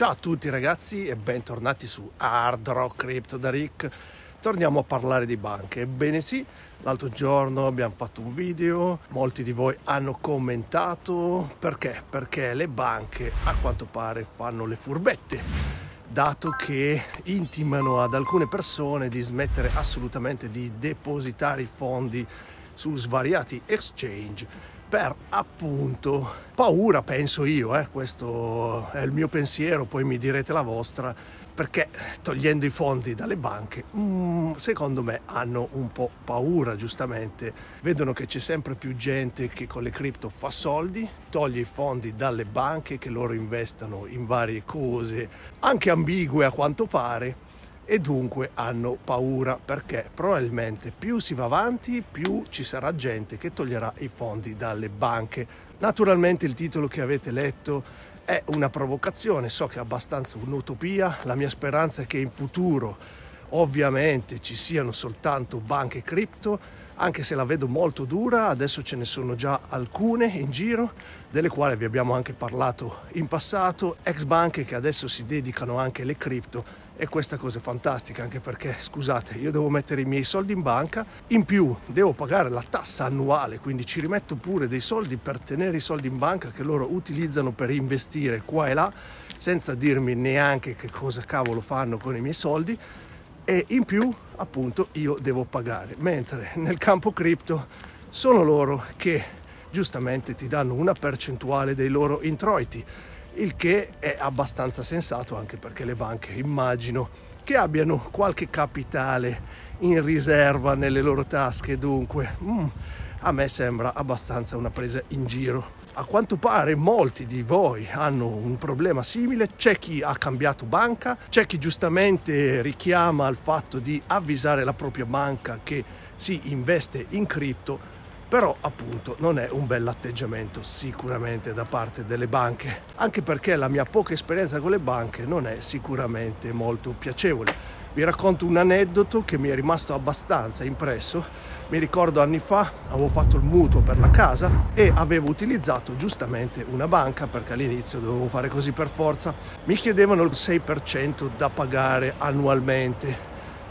Ciao a tutti ragazzi e bentornati su Hard Rock Crypto da Rick. Torniamo a parlare di banche. Ebbene sì, l'altro giorno abbiamo fatto un video, molti di voi hanno commentato perché? Perché le banche a quanto pare fanno le furbette, dato che intimano ad alcune persone di smettere assolutamente di depositare i fondi su svariati exchange per appunto paura, penso io, eh, questo è il mio pensiero, poi mi direte la vostra, perché togliendo i fondi dalle banche, mm, secondo me hanno un po' paura, giustamente. Vedono che c'è sempre più gente che con le cripto fa soldi, toglie i fondi dalle banche che loro investano in varie cose, anche ambigue a quanto pare e dunque hanno paura perché probabilmente più si va avanti più ci sarà gente che toglierà i fondi dalle banche. Naturalmente il titolo che avete letto è una provocazione, so che è abbastanza un'utopia, la mia speranza è che in futuro ovviamente ci siano soltanto banche cripto, anche se la vedo molto dura, adesso ce ne sono già alcune in giro, delle quali vi abbiamo anche parlato in passato, ex banche che adesso si dedicano anche alle cripto e questa cosa è fantastica anche perché, scusate, io devo mettere i miei soldi in banca, in più devo pagare la tassa annuale, quindi ci rimetto pure dei soldi per tenere i soldi in banca che loro utilizzano per investire qua e là, senza dirmi neanche che cosa cavolo fanno con i miei soldi. E in più appunto io devo pagare, mentre nel campo cripto sono loro che giustamente ti danno una percentuale dei loro introiti il che è abbastanza sensato anche perché le banche immagino che abbiano qualche capitale in riserva nelle loro tasche, dunque mm, a me sembra abbastanza una presa in giro. A quanto pare molti di voi hanno un problema simile, c'è chi ha cambiato banca, c'è chi giustamente richiama al fatto di avvisare la propria banca che si investe in cripto però appunto non è un bell'atteggiamento sicuramente da parte delle banche, anche perché la mia poca esperienza con le banche non è sicuramente molto piacevole. Vi racconto un aneddoto che mi è rimasto abbastanza impresso. Mi ricordo anni fa avevo fatto il mutuo per la casa e avevo utilizzato giustamente una banca perché all'inizio dovevo fare così per forza. Mi chiedevano il 6% da pagare annualmente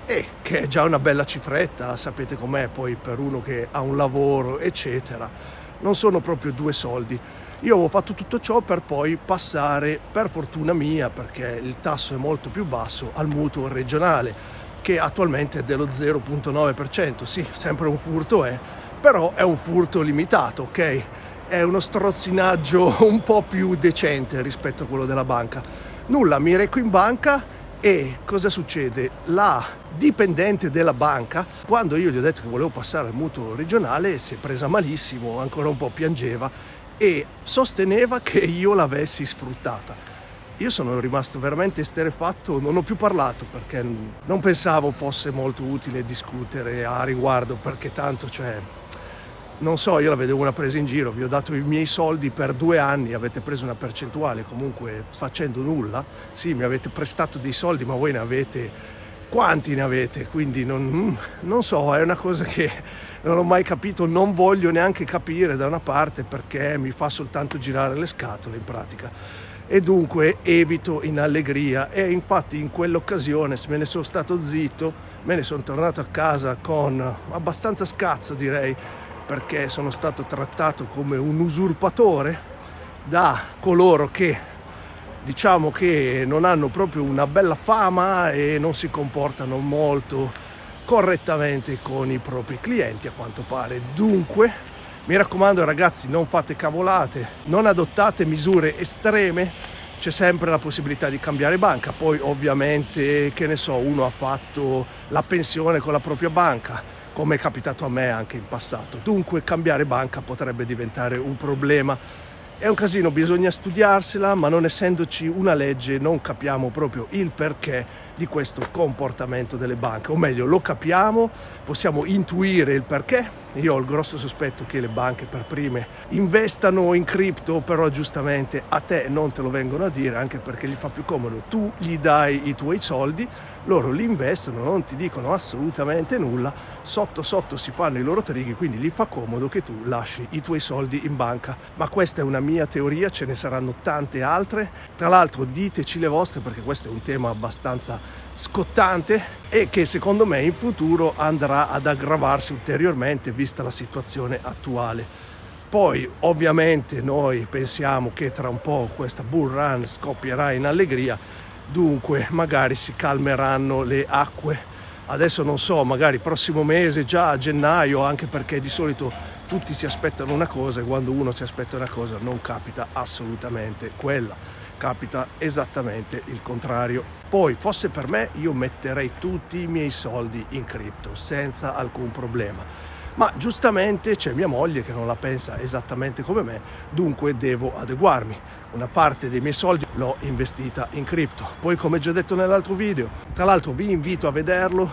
e che è già una bella cifretta, sapete com'è poi per uno che ha un lavoro, eccetera. Non sono proprio due soldi. Io avevo fatto tutto ciò per poi passare, per fortuna mia, perché il tasso è molto più basso, al mutuo regionale, che attualmente è dello 0,9%. Sì, sempre un furto è, però è un furto limitato, ok? È uno strozzinaggio un po' più decente rispetto a quello della banca. Nulla, mi reco in banca e cosa succede? La dipendente della banca, quando io gli ho detto che volevo passare al mutuo regionale, si è presa malissimo, ancora un po' piangeva e sosteneva che io l'avessi sfruttata. Io sono rimasto veramente esterefatto, non ho più parlato perché non pensavo fosse molto utile discutere a riguardo perché tanto, cioè, non so, io la vedevo una presa in giro, vi ho dato i miei soldi per due anni, avete preso una percentuale comunque facendo nulla, sì mi avete prestato dei soldi ma voi ne avete, quanti ne avete? Quindi non, non so, è una cosa che non ho mai capito, non voglio neanche capire da una parte perché mi fa soltanto girare le scatole in pratica. E dunque evito in allegria. E infatti in quell'occasione me ne sono stato zitto me ne sono tornato a casa con abbastanza scazzo direi perché sono stato trattato come un usurpatore da coloro che diciamo che non hanno proprio una bella fama e non si comportano molto correttamente con i propri clienti a quanto pare. Dunque, mi raccomando ragazzi, non fate cavolate, non adottate misure estreme, c'è sempre la possibilità di cambiare banca, poi ovviamente che ne so, uno ha fatto la pensione con la propria banca, come è capitato a me anche in passato. Dunque cambiare banca potrebbe diventare un problema. È un casino, bisogna studiarsela, ma non essendoci una legge non capiamo proprio il perché di questo comportamento delle banche, o meglio lo capiamo, possiamo intuire il perché. Io ho il grosso sospetto che le banche per prime investano in cripto, però giustamente a te non te lo vengono a dire, anche perché gli fa più comodo. Tu gli dai i tuoi soldi, loro li investono, non ti dicono assolutamente nulla, sotto sotto si fanno i loro trighi, quindi gli fa comodo che tu lasci i tuoi soldi in banca. Ma questa è una mia teoria, ce ne saranno tante altre. Tra l'altro diteci le vostre perché questo è un tema abbastanza scottante e che secondo me in futuro andrà ad aggravarsi ulteriormente vista la situazione attuale. Poi ovviamente noi pensiamo che tra un po' questa bull run scoppierà in allegria, dunque magari si calmeranno le acque. Adesso non so, magari prossimo mese, già a gennaio, anche perché di solito tutti si aspettano una cosa e quando uno si aspetta una cosa non capita assolutamente quella capita esattamente il contrario. Poi, fosse per me, io metterei tutti i miei soldi in cripto senza alcun problema. Ma giustamente c'è mia moglie che non la pensa esattamente come me, dunque devo adeguarmi. Una parte dei miei soldi l'ho investita in cripto. Poi, come già detto nell'altro video, tra l'altro vi invito a vederlo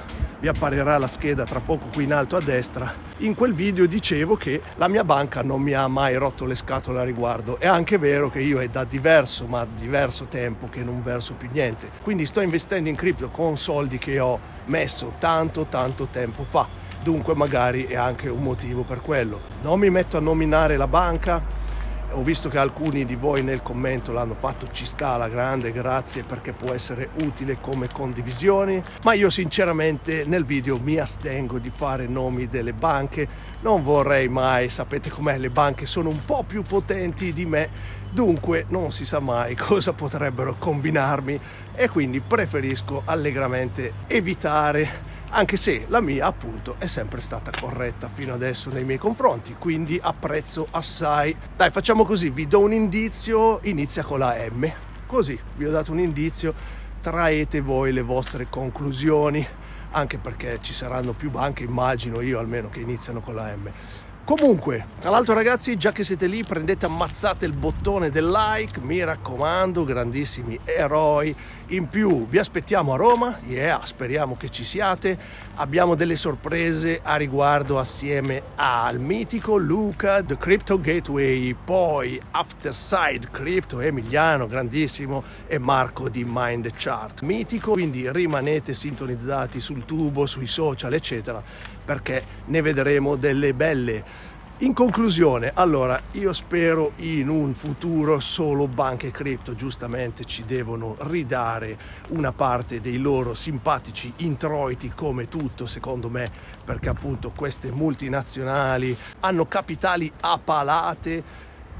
vi apparirà la scheda tra poco qui in alto a destra. In quel video dicevo che la mia banca non mi ha mai rotto le scatole a riguardo. È anche vero che io è da diverso, ma diverso tempo che non verso più niente. Quindi sto investendo in cripto con soldi che ho messo tanto tanto tempo fa. Dunque magari è anche un motivo per quello. Non mi metto a nominare la banca, ho visto che alcuni di voi nel commento l'hanno fatto, ci sta alla grande, grazie perché può essere utile come condivisioni, ma io sinceramente nel video mi astengo di fare nomi delle banche, non vorrei mai, sapete com'è, le banche sono un po' più potenti di me, dunque non si sa mai cosa potrebbero combinarmi e quindi preferisco allegramente evitare anche se la mia appunto è sempre stata corretta fino adesso nei miei confronti, quindi apprezzo assai. Dai, facciamo così, vi do un indizio, inizia con la M. Così, vi ho dato un indizio, traete voi le vostre conclusioni, anche perché ci saranno più banche, immagino io almeno, che iniziano con la M. Comunque, tra l'altro ragazzi, già che siete lì, prendete ammazzate il bottone del like, mi raccomando, grandissimi eroi. In più, vi aspettiamo a Roma, yeah, speriamo che ci siate. Abbiamo delle sorprese a riguardo assieme al mitico Luca, The Crypto Gateway, poi Afterside Crypto, Emiliano, grandissimo, e Marco di Mind Chart. Mitico, quindi rimanete sintonizzati sul tubo, sui social, eccetera perché ne vedremo delle belle. In conclusione, allora, io spero in un futuro solo banche cripto giustamente ci devono ridare una parte dei loro simpatici introiti come tutto, secondo me, perché appunto queste multinazionali hanno capitali a palate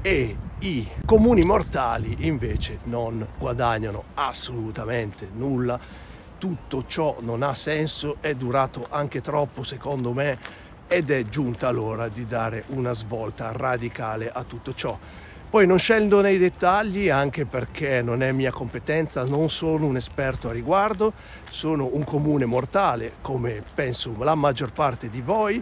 e i comuni mortali invece non guadagnano assolutamente nulla. Tutto ciò non ha senso, è durato anche troppo secondo me ed è giunta l'ora di dare una svolta radicale a tutto ciò. Poi non scendo nei dettagli anche perché non è mia competenza, non sono un esperto a riguardo, sono un comune mortale come penso la maggior parte di voi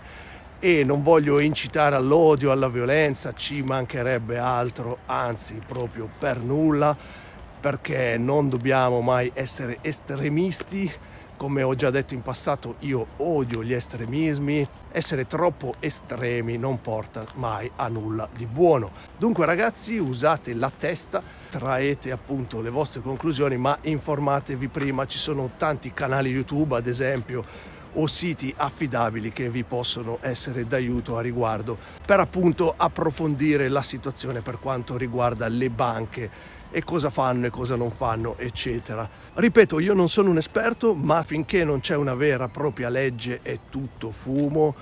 e non voglio incitare all'odio, alla violenza, ci mancherebbe altro, anzi proprio per nulla perché non dobbiamo mai essere estremisti. Come ho già detto in passato, io odio gli estremismi. Essere troppo estremi non porta mai a nulla di buono. Dunque ragazzi, usate la testa, traete appunto le vostre conclusioni, ma informatevi prima. Ci sono tanti canali YouTube, ad esempio, o siti affidabili che vi possono essere d'aiuto a riguardo per appunto approfondire la situazione per quanto riguarda le banche e cosa fanno e cosa non fanno, eccetera. Ripeto, io non sono un esperto, ma finché non c'è una vera e propria legge è tutto fumo.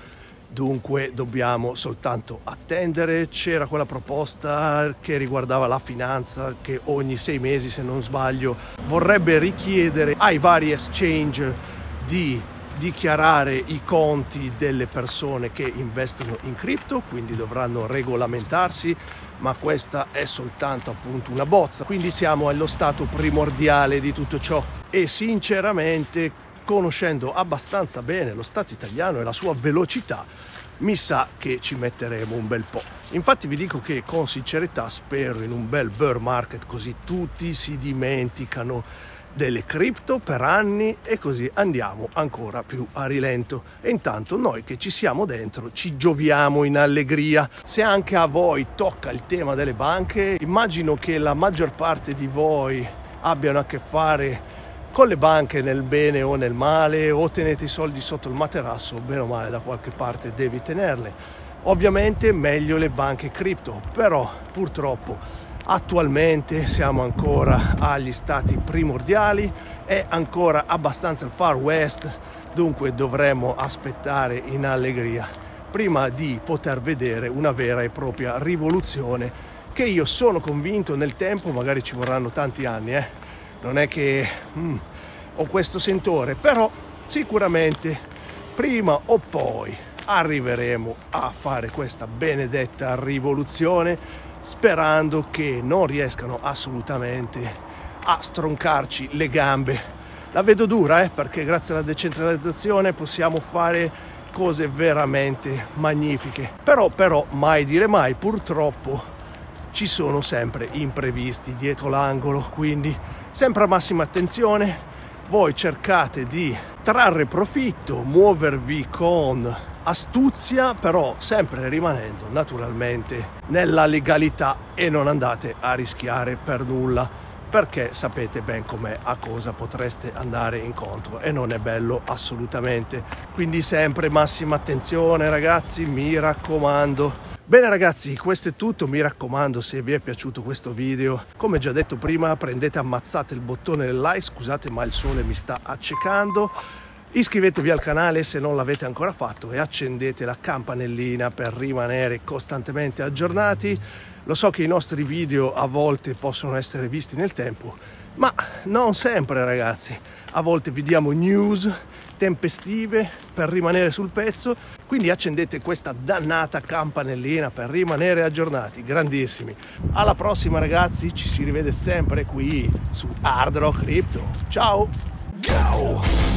Dunque dobbiamo soltanto attendere. C'era quella proposta che riguardava la finanza che ogni sei mesi, se non sbaglio, vorrebbe richiedere ai vari exchange di dichiarare i conti delle persone che investono in cripto, quindi dovranno regolamentarsi ma questa è soltanto appunto una bozza, quindi siamo allo stato primordiale di tutto ciò e sinceramente conoscendo abbastanza bene lo Stato italiano e la sua velocità, mi sa che ci metteremo un bel po'. Infatti vi dico che con sincerità spero in un bel bear market così tutti si dimenticano delle cripto per anni e così andiamo ancora più a rilento. E intanto noi che ci siamo dentro ci gioviamo in allegria. Se anche a voi tocca il tema delle banche, immagino che la maggior parte di voi abbiano a che fare con le banche nel bene o nel male o tenete i soldi sotto il materasso, bene o male da qualche parte devi tenerle. Ovviamente meglio le banche cripto, però purtroppo attualmente siamo ancora agli stati primordiali, è ancora abbastanza il far west, dunque dovremmo aspettare in allegria prima di poter vedere una vera e propria rivoluzione che io sono convinto nel tempo, magari ci vorranno tanti anni, eh? non è che mm, ho questo sentore, però sicuramente prima o poi arriveremo a fare questa benedetta rivoluzione sperando che non riescano assolutamente a stroncarci le gambe. La vedo dura eh, perché grazie alla decentralizzazione possiamo fare cose veramente magnifiche. Però, però, mai dire mai, purtroppo ci sono sempre imprevisti dietro l'angolo, quindi sempre a massima attenzione. Voi cercate di trarre profitto, muovervi con astuzia, però sempre rimanendo naturalmente nella legalità e non andate a rischiare per nulla perché sapete ben com'è a cosa potreste andare incontro e non è bello assolutamente. Quindi sempre massima attenzione ragazzi, mi raccomando. Bene ragazzi, questo è tutto, mi raccomando se vi è piaciuto questo video, come già detto prima, prendete ammazzate il bottone del like, scusate ma il sole mi sta accecando Iscrivetevi al canale se non l'avete ancora fatto e accendete la campanellina per rimanere costantemente aggiornati. Lo so che i nostri video a volte possono essere visti nel tempo, ma non sempre ragazzi. A volte vi diamo news tempestive per rimanere sul pezzo, quindi accendete questa dannata campanellina per rimanere aggiornati, grandissimi. Alla prossima ragazzi, ci si rivede sempre qui su Hard Rock Crypto. Ciao! Go!